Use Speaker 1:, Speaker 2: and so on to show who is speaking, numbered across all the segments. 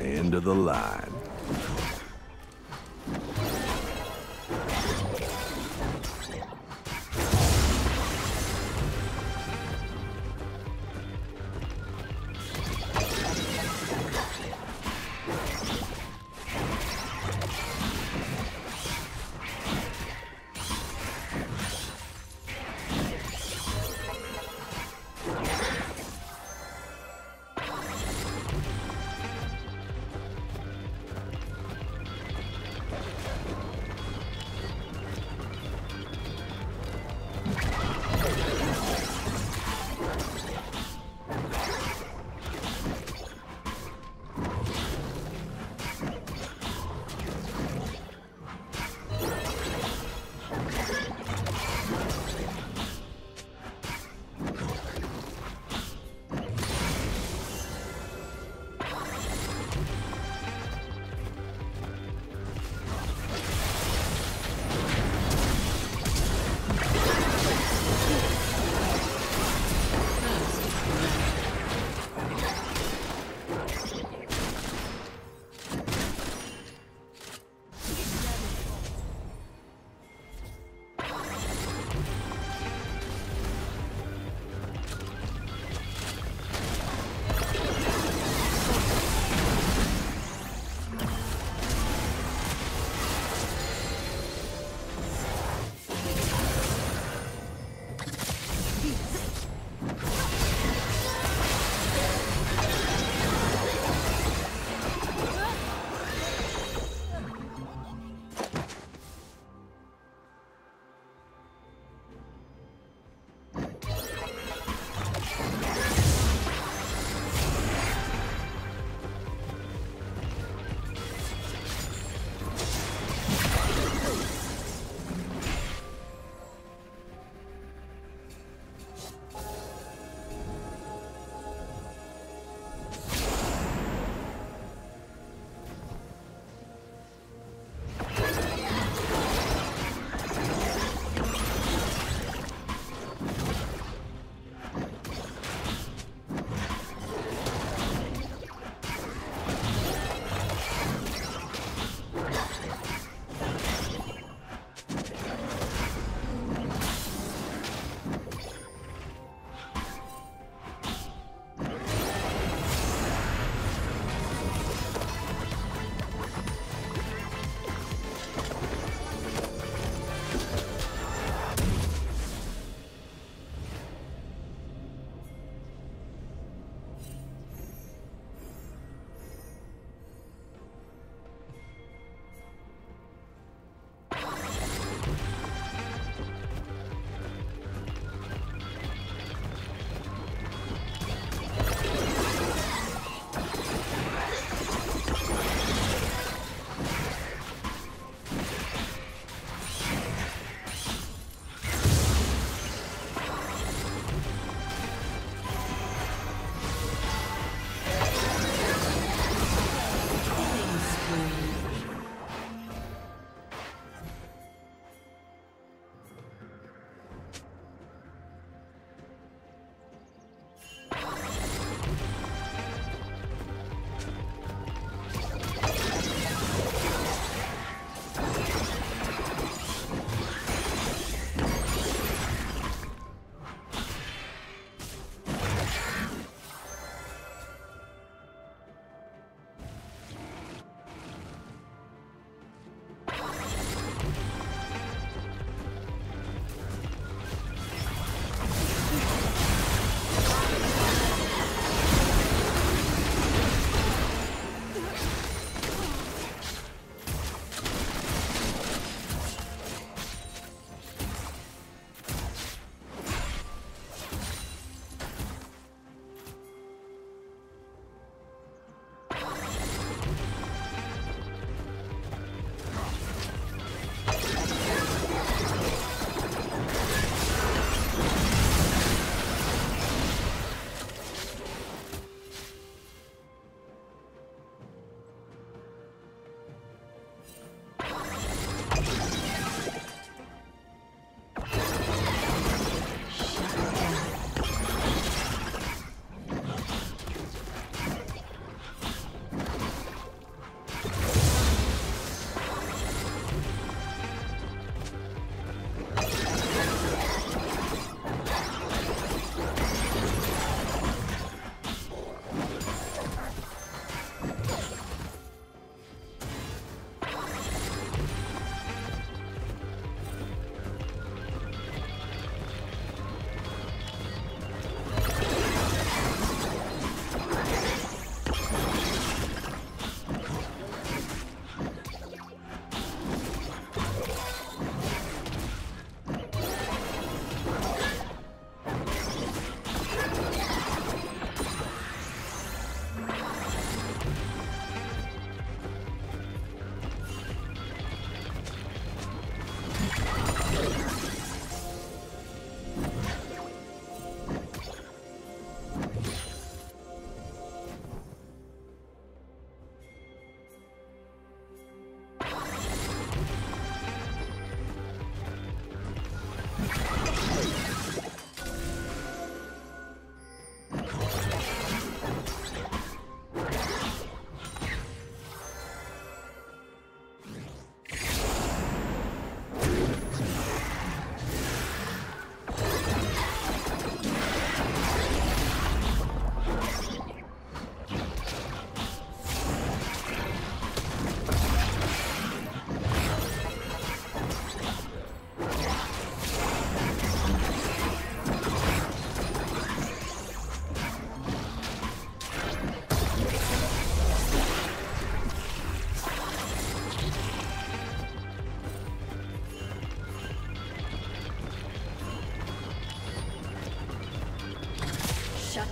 Speaker 1: End of the line.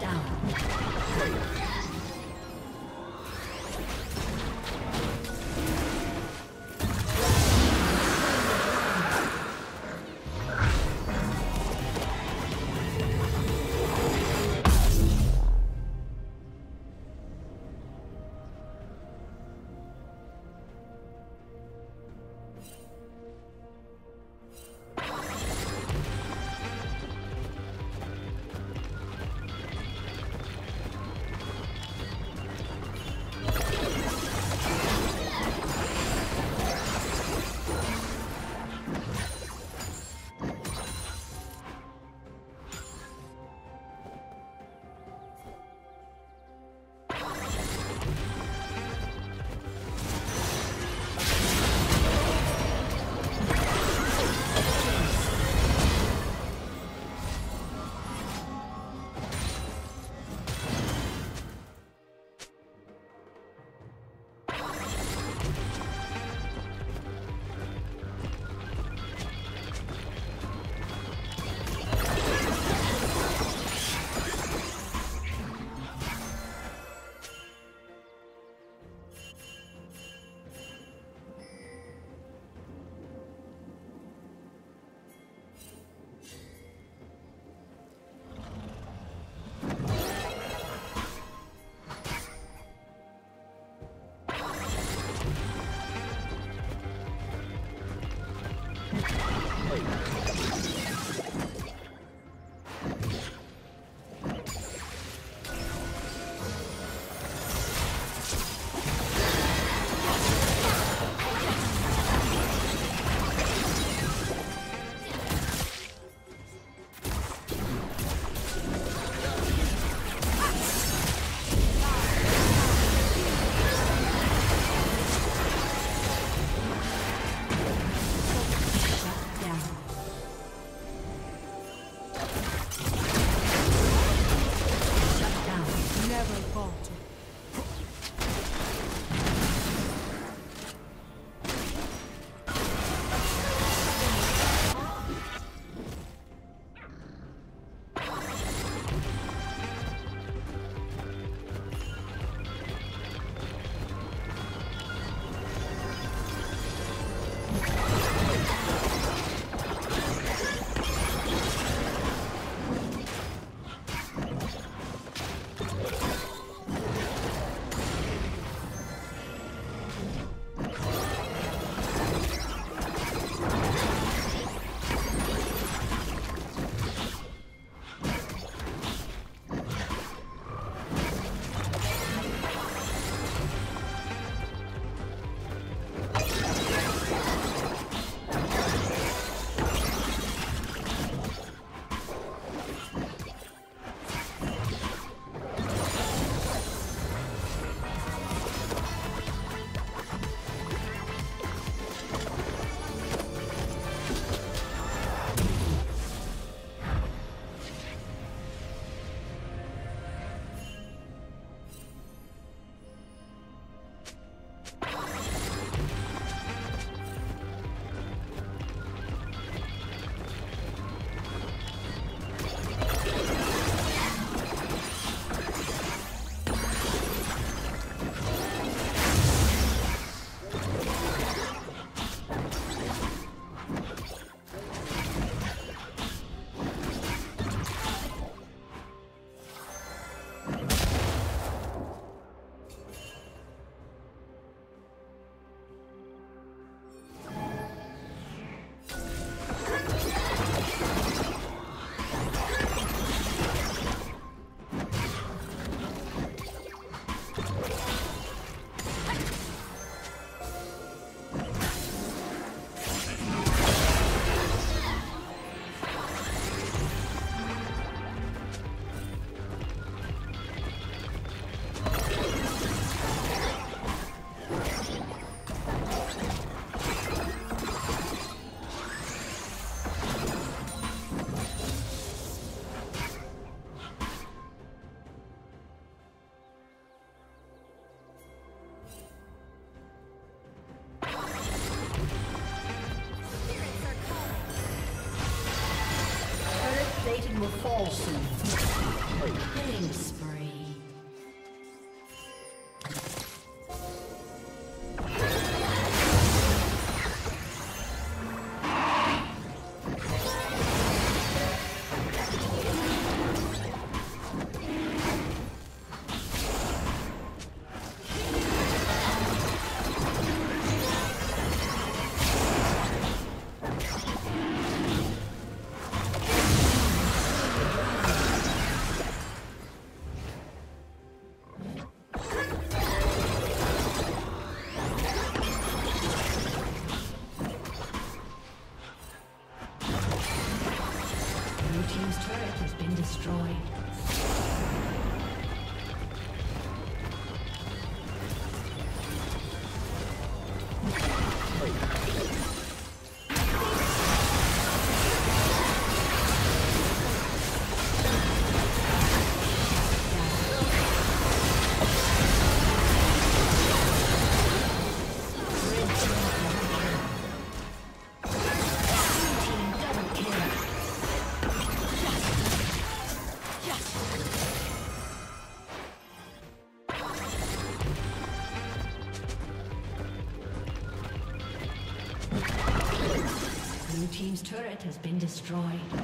Speaker 2: Down. Been destroyed.